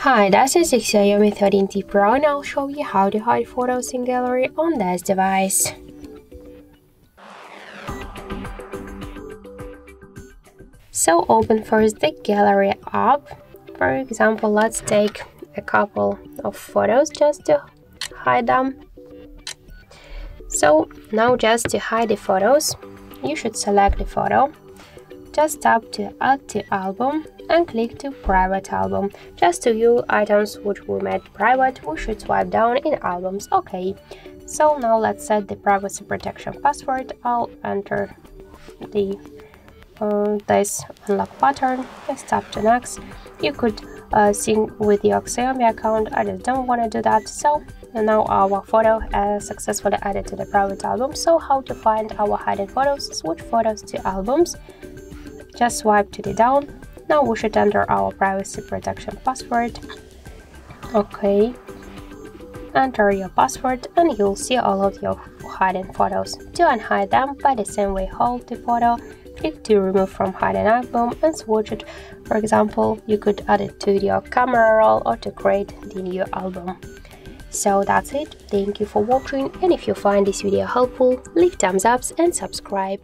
Hi, this is Xiaomi 13T Pro and I'll show you how to hide photos in gallery on this device. So open first the gallery app. For example, let's take a couple of photos just to hide them. So now just to hide the photos, you should select the photo. Just tap to add to album and click to private album. Just to view items which we made private, we should swipe down in albums. OK. So now let's set the privacy protection password. I'll enter the uh, this unlock pattern. Just tap to next. You could uh, sync with your Xiaomi account. I just don't want to do that. So now our photo is successfully added to the private album. So how to find our hidden photos? Switch photos to albums. Just swipe to the down now we should enter our privacy protection password. Okay. Enter your password and you'll see all of your hidden photos. To unhide them, by the same way hold the photo, click to remove from hidden album and switch it. For example, you could add it to your camera roll or to create the new album. So that's it, thank you for watching and if you find this video helpful, leave thumbs up and subscribe.